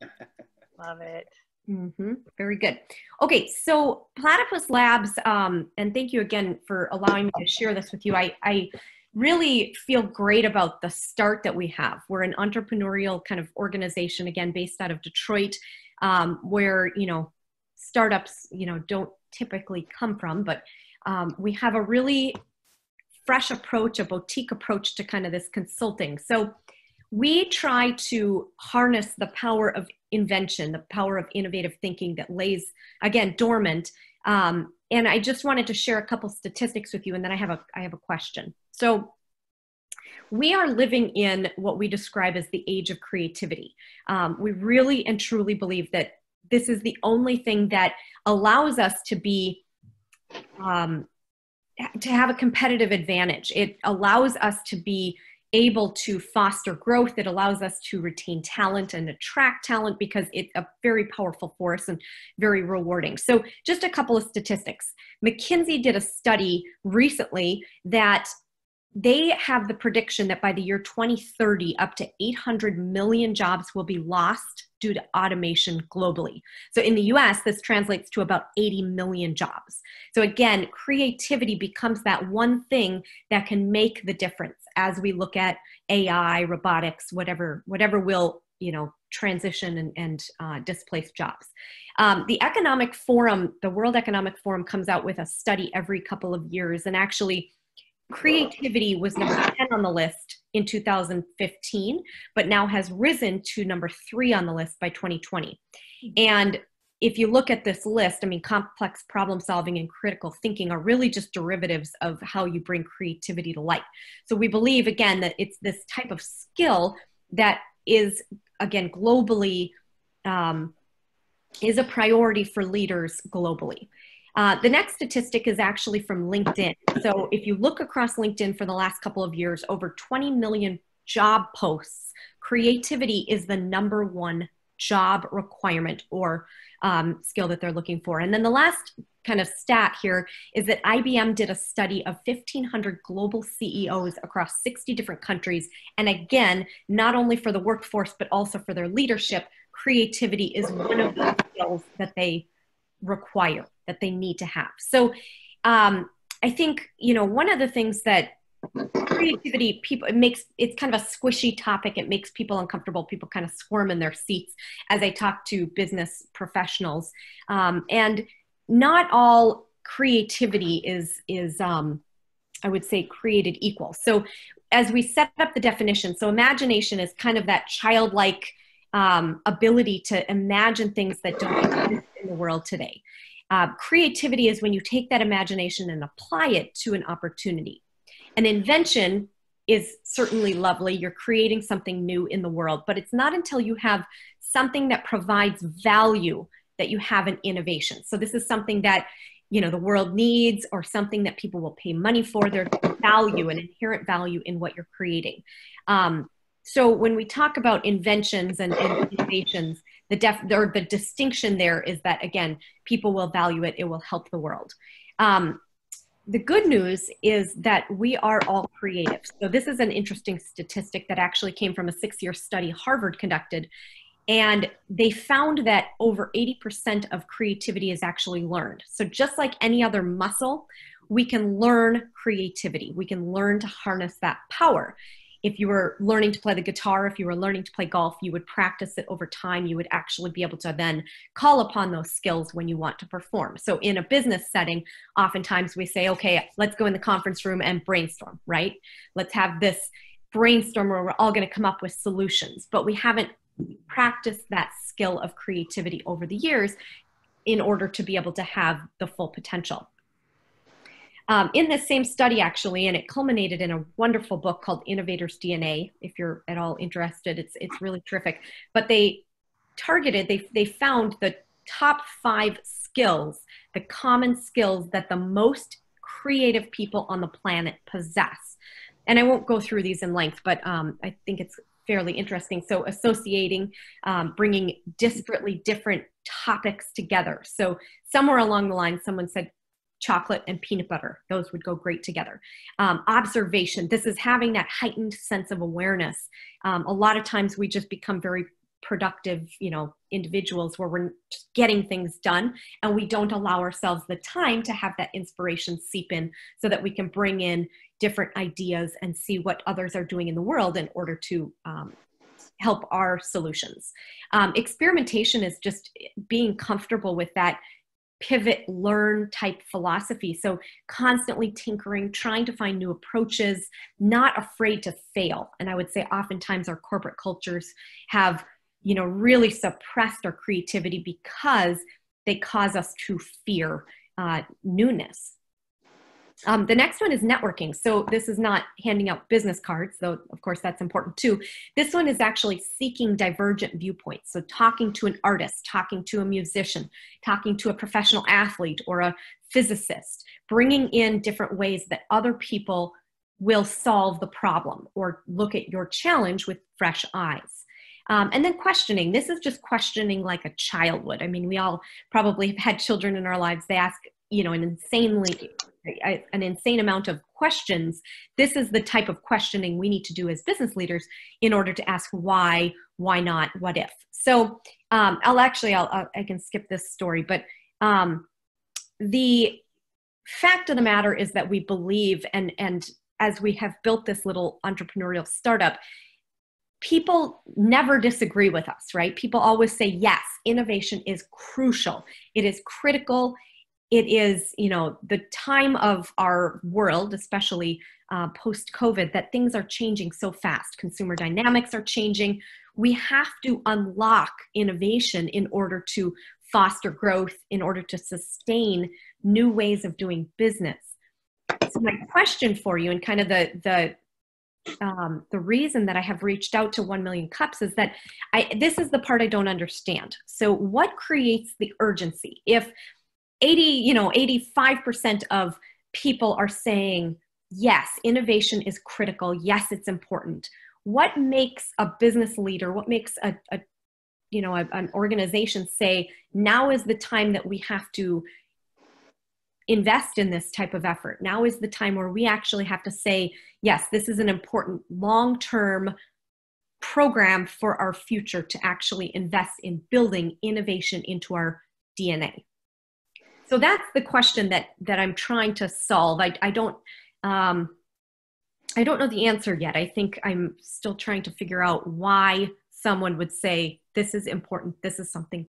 Love it. Mm-hmm. Very good. Okay, so Platypus Labs, um, and thank you again for allowing me to share this with you. I, I really feel great about the start that we have. We're an entrepreneurial kind of organization, again, based out of Detroit, um, where, you know, startups, you know, don't typically come from, but um, we have a really fresh approach, a boutique approach to kind of this consulting. So we try to harness the power of invention, the power of innovative thinking that lays, again, dormant. Um, and I just wanted to share a couple statistics with you, and then I have a I have a question. So we are living in what we describe as the age of creativity. Um, we really and truly believe that this is the only thing that allows us to be um, to have a competitive advantage. It allows us to be able to foster growth. It allows us to retain talent and attract talent because it's a very powerful force and very rewarding. So, just a couple of statistics. McKinsey did a study recently that they have the prediction that by the year 2030, up to 800 million jobs will be lost due to automation globally. So in the US, this translates to about 80 million jobs. So again, creativity becomes that one thing that can make the difference as we look at AI, robotics, whatever, whatever will, you know, transition and, and uh, displace jobs. Um, the Economic Forum, the World Economic Forum comes out with a study every couple of years and actually creativity was number 10 on the list in 2015 but now has risen to number three on the list by 2020 and if you look at this list i mean complex problem solving and critical thinking are really just derivatives of how you bring creativity to light so we believe again that it's this type of skill that is again globally um, is a priority for leaders globally uh, the next statistic is actually from LinkedIn. So if you look across LinkedIn for the last couple of years, over 20 million job posts, creativity is the number one job requirement or um, skill that they're looking for. And then the last kind of stat here is that IBM did a study of 1,500 global CEOs across 60 different countries. And again, not only for the workforce, but also for their leadership, creativity is one of the skills that they require that they need to have. So um, I think, you know, one of the things that creativity people it makes it's kind of a squishy topic. It makes people uncomfortable. People kind of squirm in their seats as i talk to business professionals. Um, and not all creativity is is um, i would say created equal. So as we set up the definition so imagination is kind of that childlike um, ability to imagine things that don't exist in the world today. Uh, creativity is when you take that imagination and apply it to an opportunity. An invention is certainly lovely. You're creating something new in the world, but it's not until you have something that provides value that you have an innovation. So this is something that you know the world needs or something that people will pay money for. There's value, an inherent value in what you're creating. Um, so when we talk about inventions and, and innovations, the def or the distinction there is that again people will value it it will help the world um, the good news is that we are all creative. So this is an interesting statistic that actually came from a six year study harvard conducted and they found that over 80% of creativity is actually learned. So just like any other muscle we can learn creativity. We can learn to harness that power if you were learning to play the guitar, if you were learning to play golf, you would practice it over time. You would actually be able to then call upon those skills when you want to perform. So, in a business setting, oftentimes we say, okay, let's go in the conference room and brainstorm, right? Let's have this brainstorm where we're all going to come up with solutions. But we haven't practiced that skill of creativity over the years in order to be able to have the full potential um, in this same study actually and it culminated in a wonderful book called innovators dna if you're at all interested. It's it's really terrific. But they targeted they they found the top five skills the common skills that the most creative people on the planet possess. And i won't go through these in length but um, i think it's fairly interesting. So associating um, bringing disparately different topics together. So somewhere along the line someone said chocolate and peanut butter. Those would go great together. Um, observation. This is having that heightened sense of awareness. Um, a lot of times we just become very productive you know individuals where we're getting things done and we don't allow ourselves the time to have that inspiration seep in so that we can bring in different ideas and see what others are doing in the world in order to um, help our solutions um, experimentation is just being comfortable with that pivot learn type philosophy. So constantly tinkering trying to find new approaches not afraid to fail. And i would say oftentimes our corporate cultures have you know really suppressed our creativity because they cause us to fear uh, newness um, the next one is networking. So this is not handing out business cards, though of course that's important too. This one is actually seeking divergent viewpoints. So talking to an artist, talking to a musician, talking to a professional athlete or a physicist, bringing in different ways that other people will solve the problem or look at your challenge with fresh eyes. Um, and then questioning. This is just questioning like a child would. I mean, we all probably have had children in our lives. They ask, you know, an insanely an insane amount of questions. This is the type of questioning we need to do as business leaders in order to ask why why not what if. So um, i'll actually I'll, I'll, i can skip this story but um, the fact of the matter is that we believe and and as we have built this little entrepreneurial startup people never disagree with us right? People always say yes innovation is crucial. It is critical it is you know the time of our world especially uh, post covid that things are changing so fast consumer dynamics are changing we have to unlock innovation in order to foster growth in order to sustain new ways of doing business so my question for you and kind of the the um, the reason that I have reached out to 1 million cups is that I this is the part I don't understand. So what creates the urgency? If 80 you know 85% of people are saying yes innovation is critical. Yes it's important. What makes a business leader what makes a, a you know a, an organization say now is the time that we have to invest in this type of effort. Now is the time where we actually have to say yes this is an important long term program for our future to actually invest in building innovation into our dna so that's the question that that i'm trying to solve. I, I don't um, i don't know the answer yet. I think i'm still trying to figure out why someone would say this is important. This is something